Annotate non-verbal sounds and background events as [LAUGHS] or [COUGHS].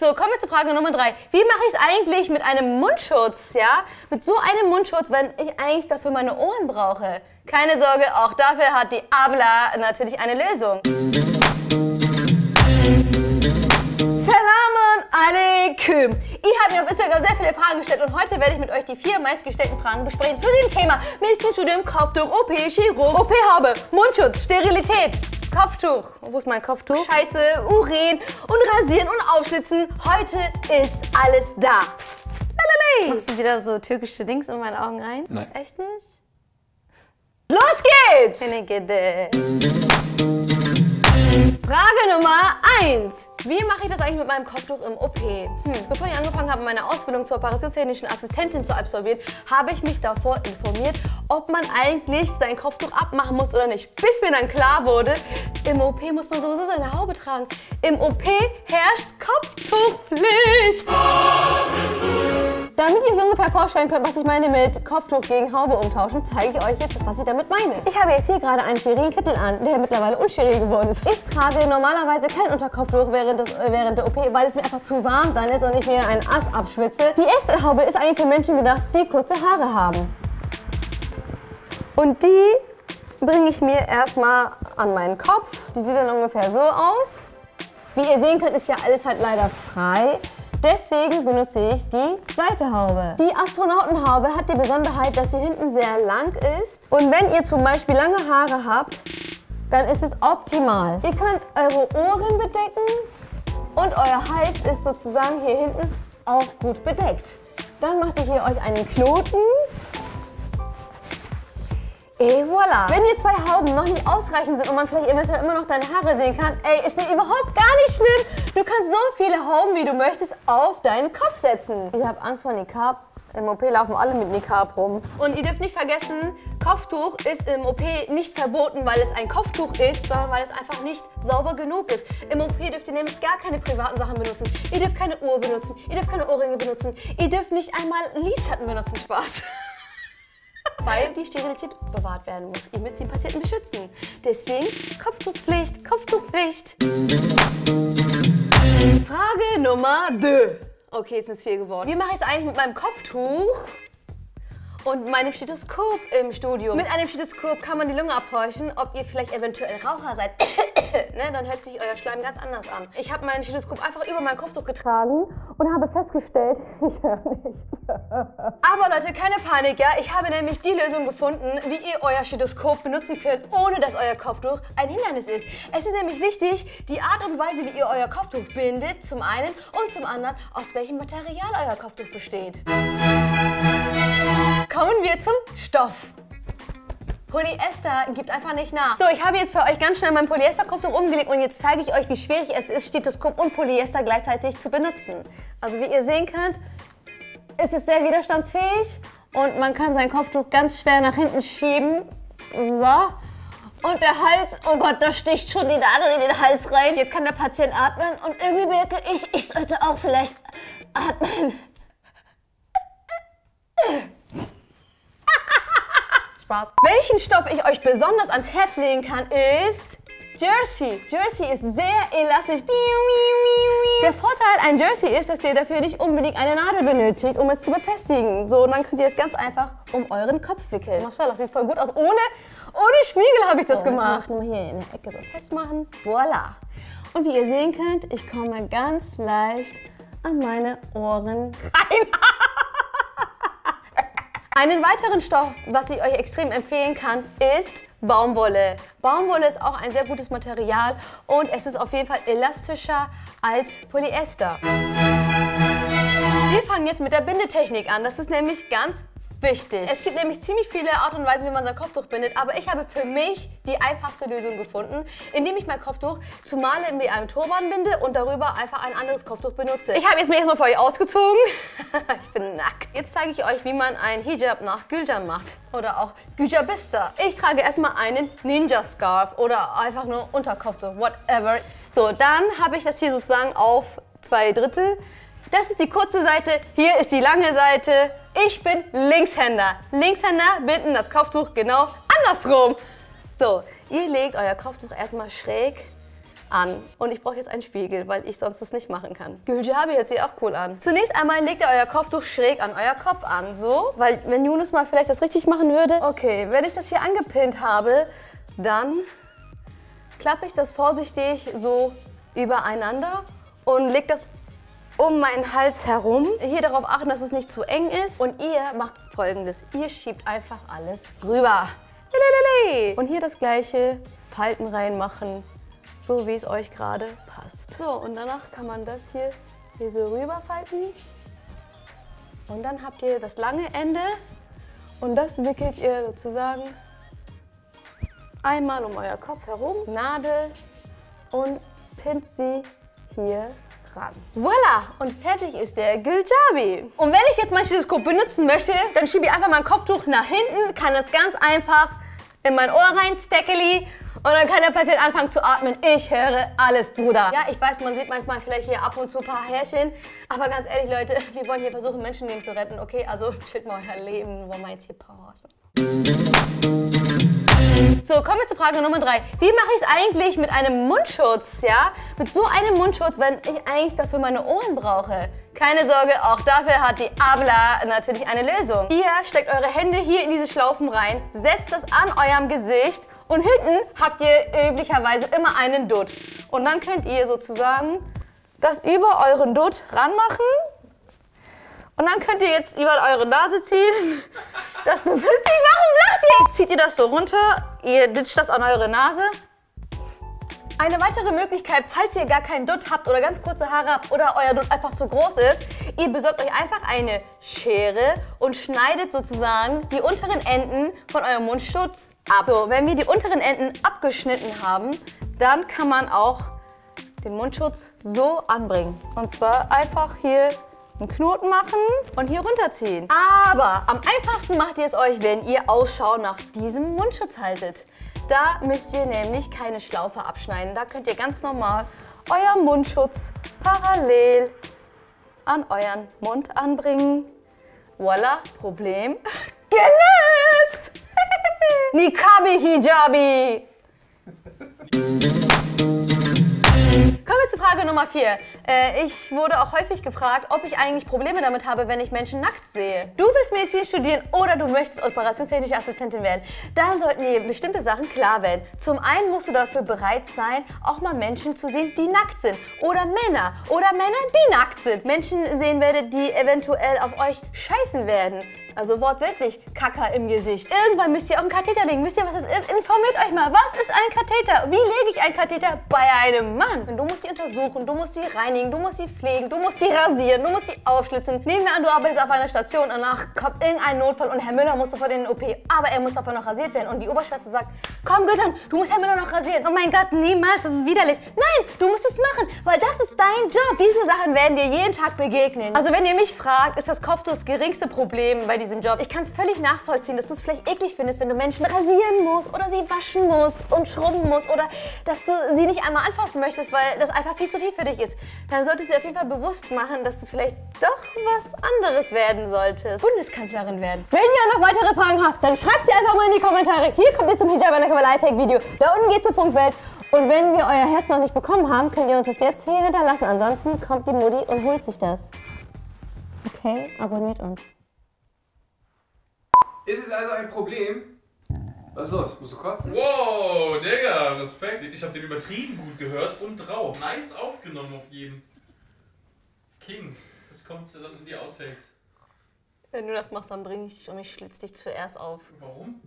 So, kommen wir zur Frage Nummer drei. Wie mache ich es eigentlich mit einem Mundschutz, ja? Mit so einem Mundschutz, wenn ich eigentlich dafür meine Ohren brauche? Keine Sorge, auch dafür hat die Abla natürlich eine Lösung. Salam alaikum. Ihr habt mir auf Instagram sehr viele Fragen gestellt und heute werde ich mit euch die vier meistgestellten Fragen besprechen zu dem Thema Medizinstudium, Kopftuch, OP, Chirurg, OP-Haube, Mundschutz, Sterilität, Kopftuch. Wo ist mein Kopftuch? Scheiße, Urin und Rasieren und Aufschlitzen. Heute ist alles da. Lalalei. Machst du wieder so türkische Dings in meine Augen rein? Nein. Echt nicht? Los geht's! Frage Nummer 1. Wie mache ich das eigentlich mit meinem Kopftuch im OP? Hm. Bevor ich angefangen habe, meine Ausbildung zur operationstechnischen Assistentin zu absolvieren, habe ich mich davor informiert, ob man eigentlich sein Kopftuch abmachen muss oder nicht. Bis mir dann klar wurde, im OP muss man sowieso seine Haube tragen. Im OP herrscht Kopftuchpflicht. Damit ihr euch ungefähr vorstellen könnt, was ich meine mit Kopftuch gegen Haube umtauschen, zeige ich euch jetzt, was ich damit meine. Ich habe jetzt hier gerade einen sterilen Kittel an, der mittlerweile unsteril geworden ist. Ich trage normalerweise kein Unterkopftuch während, des, äh, während der OP, weil es mir einfach zu warm dann ist und ich mir einen Ass abschwitze. Die erste Haube ist eigentlich für Menschen gedacht, die kurze Haare haben. Und die bringe ich mir erstmal an meinen Kopf. Die sieht dann ungefähr so aus. Wie ihr sehen könnt, ist ja alles halt leider frei. Deswegen benutze ich die zweite Haube. Die Astronautenhaube hat die Besonderheit, dass sie hinten sehr lang ist. Und wenn ihr zum Beispiel lange Haare habt, dann ist es optimal. Ihr könnt eure Ohren bedecken und euer Hals ist sozusagen hier hinten auch gut bedeckt. Dann macht ihr hier euch einen Knoten Et voilà! Wenn die zwei Hauben noch nicht ausreichend sind und man vielleicht eventuell immer noch deine Haare sehen kann, ey, ist mir überhaupt gar nicht schlimm. Du kannst so viele Hauben, wie du möchtest, auf deinen Kopf setzen. Ich habe Angst vor Nikab. Im OP laufen alle mit Nikab rum. Und ihr dürft nicht vergessen, Kopftuch ist im OP nicht verboten, weil es ein Kopftuch ist, sondern weil es einfach nicht sauber genug ist. Im OP dürft ihr nämlich gar keine privaten Sachen benutzen. Ihr dürft keine Uhr benutzen, ihr dürft keine Ohrringe benutzen, ihr dürft nicht einmal Lidschatten benutzen. Spaß. [LAUGHS] weil die Sterilität bewahrt werden muss. Ihr müsst den Patienten beschützen. Deswegen Kopftuchpflicht, Kopftuchpflicht. Frage Nummer 2. Okay, es vier geworden. Wie mache ich es eigentlich mit meinem Kopftuch? und meinem Stethoskop im Studio. Mit einem Stethoskop kann man die Lunge abhorchen, ob ihr vielleicht eventuell Raucher seid. [COUGHS] ne, dann hört sich euer Schleim ganz anders an. Ich habe mein Stethoskop einfach über mein Kopftuch getragen und habe festgestellt, [LAUGHS] ich höre nichts. Aber Leute, keine Panik, ja. Ich habe nämlich die Lösung gefunden, wie ihr euer Stethoskop benutzen könnt, ohne dass euer Kopftuch ein Hindernis ist. Es ist nämlich wichtig, die Art und Weise, wie ihr euer Kopftuch bindet, zum einen und zum anderen, aus welchem Material euer Kopftuch besteht. Kommen wir zum Stoff. Polyester gibt einfach nicht nach. So, ich habe jetzt für euch ganz schnell mein Polyesterkopftuch umgelegt und jetzt zeige ich euch, wie schwierig es ist, Stethoskop und Polyester gleichzeitig zu benutzen. Also wie ihr sehen könnt, ist es sehr widerstandsfähig und man kann sein Kopftuch ganz schwer nach hinten schieben. So. Und der Hals, oh Gott, da sticht schon die Nadel in den Hals rein. Jetzt kann der Patient atmen und irgendwie merke ich, ich sollte auch vielleicht atmen. Spaß. Welchen Stoff ich euch besonders ans Herz legen kann, ist Jersey. Jersey ist sehr elastisch. Der Vorteil an Jersey ist, dass ihr dafür nicht unbedingt eine Nadel benötigt, um es zu befestigen. So, und dann könnt ihr es ganz einfach um euren Kopf wickeln. Maschallah, das sieht voll gut aus. Ohne, ohne Spiegel habe ich das so, gemacht. Ich muss nur hier in der Ecke so festmachen. Voila. Und wie ihr sehen könnt, ich komme ganz leicht an meine Ohren [LAUGHS] rein. Einen weiteren Stoff, was ich euch extrem empfehlen kann, ist Baumwolle. Baumwolle ist auch ein sehr gutes Material und es ist auf jeden Fall elastischer als Polyester. Wir fangen jetzt mit der Bindetechnik an. Das ist nämlich ganz Wichtig. Es gibt nämlich ziemlich viele Art und Weisen, wie man sein Kopftuch bindet, aber ich habe für mich die einfachste Lösung gefunden, indem ich mein Kopftuch zumal mit einem Turban binde und darüber einfach ein anderes Kopftuch benutze. Ich habe jetzt mir erstmal für euch ausgezogen. [LAUGHS] ich bin nackt. Jetzt zeige ich euch, wie man ein Hijab nach Gülcan macht oder auch Gujabista. Ich trage erstmal einen Ninja Scarf oder einfach nur Unterkopftuch, whatever. So, dann habe ich das hier sozusagen auf zwei Drittel. Das ist die kurze Seite, hier ist die lange Seite. Ich bin Linkshänder. Linkshänder binden das Kopftuch genau andersrum. So, ihr legt euer Kopftuch erstmal schräg an. Und ich brauche jetzt einen Spiegel, weil ich sonst das nicht machen kann. Güljabi hört sich auch cool an. Zunächst einmal legt ihr euer Kopftuch schräg an euer Kopf an, so. Weil wenn Yunus mal vielleicht das richtig machen würde. Okay, wenn ich das hier angepinnt habe, dann klappe ich das vorsichtig so übereinander und lege das um meinen Hals herum. Hier darauf achten, dass es nicht zu eng ist. Und ihr macht folgendes. Ihr schiebt einfach alles rüber. Und hier das gleiche, Falten reinmachen, so wie es euch gerade passt. So, und danach kann man das hier, hier so rüberfalten. Und dann habt ihr das lange Ende und das wickelt ihr sozusagen einmal um euer Kopf herum, Nadel und pinnt sie hier ran. Voila! Und fertig ist der Güljabi. Und wenn ich jetzt mein Stethoskop benutzen möchte, dann schiebe ich einfach mein Kopftuch nach hinten, kann das ganz einfach in mein Ohr rein, Steckeli. Und dann kann der Patient anfangen zu atmen. Ich höre alles, Bruder. Ja, ich weiß, man sieht manchmal vielleicht hier ab und zu ein paar Härchen. Aber ganz ehrlich, Leute, [LAUGHS] wir wollen hier versuchen, Menschenleben zu retten, okay? Also chillt mal euer Leben, wir jetzt hier Pause. So, kommen wir zur Frage Nummer drei. Wie mache ich es eigentlich mit einem Mundschutz, ja? Mit so einem Mundschutz, wenn ich eigentlich dafür meine Ohren brauche? Keine Sorge, auch dafür hat die Abla natürlich eine Lösung. Ihr steckt eure Hände hier in diese Schlaufen rein, setzt das an eurem Gesicht und hinten habt ihr üblicherweise immer einen Dutt. Und dann könnt ihr sozusagen das über euren Dutt ranmachen und dann könnt ihr jetzt über eure Nase ziehen. Das befisst sich. Warum lacht ihr? Zieht ihr das so runter. Ihr ditcht das an eure Nase. Eine weitere Möglichkeit, falls ihr gar keinen Dutt habt oder ganz kurze Haare habt oder euer Dutt einfach zu groß ist, ihr besorgt euch einfach eine Schere und schneidet sozusagen die unteren Enden von eurem Mundschutz ab. So, wenn wir die unteren Enden abgeschnitten haben, dann kann man auch den Mundschutz so anbringen. Und zwar einfach hier einen Knoten machen und hier runterziehen. Aber am einfachsten macht ihr es euch, wenn ihr Ausschau nach diesem Mundschutz haltet. Da müsst ihr nämlich keine Schlaufe abschneiden. Da könnt ihr ganz normal euer Mundschutz parallel an euren Mund anbringen. Voila, Problem [LAUGHS] gelöst! [LAUGHS] Nikabi Hijabi! Zur Frage Nummer 4. Äh, ich wurde auch häufig gefragt, ob ich eigentlich Probleme damit habe, wenn ich Menschen nackt sehe. Du willst Medizin studieren oder du möchtest operationstechnische Assistentin werden. Dann sollten dir bestimmte Sachen klar werden. Zum einen musst du dafür bereit sein, auch mal Menschen zu sehen, die nackt sind. Oder Männer. Oder Männer, die nackt sind. Menschen sehen werdet, die eventuell auf euch scheißen werden. Also wortwörtlich Kacker im Gesicht. Irgendwann müsst ihr auch einen Katheter legen. Wisst ihr, was das ist? Informiert euch mal. Was ist ein Katheter? Wie lege ich einen Katheter bei einem Mann? Du musst sie untersuchen, du musst sie reinigen, du musst sie pflegen, du musst sie rasieren, du musst sie aufschlitzen. Nehmen wir an, du arbeitest auf einer Station, und danach kommt irgendein Notfall und Herr Müller muss sofort in den OP. Aber er muss davon noch rasiert werden. Und die Oberschwester sagt, komm Güttern, du musst Herr Müller noch rasieren. Oh mein Gott, niemals, das ist widerlich. Nein, du musst es machen, weil das ist dein Job. Diese Sachen werden dir jeden Tag begegnen. Also wenn ihr mich fragt, ist das Kopftuch das geringste Problem bei diesem Job. Ich kann es völlig nachvollziehen, dass du es vielleicht eklig findest, wenn du Menschen rasieren musst oder sie waschen musst und schrubben musst oder dass du sie nicht einmal anfassen möchtest, weil das einfach viel zu viel für dich ist. Dann solltest du dir auf jeden Fall bewusst machen, dass du vielleicht doch was anderes werden solltest. Bundeskanzlerin werden. Wenn ihr noch weitere Fragen habt, dann schreibt sie einfach mal in die Kommentare. Hier kommt ihr zum Hijab Undercover Lifehack Video. Da unten geht's zur Funkwelt. Und wenn wir euer Herz noch nicht bekommen haben, könnt ihr uns das jetzt hier hinterlassen. Ansonsten kommt die Mutti und holt sich das. Okay, abonniert uns. Ist es also ein Problem? Was ist los? Musst du kotzen? Wow, Digga, Respekt. Ich habe den übertrieben gut gehört und drauf. Nice aufgenommen auf jeden. King. Das kommt dann in die Outtakes. Wenn du das machst, dann bring ich dich um, ich schlitz dich zuerst auf. Warum?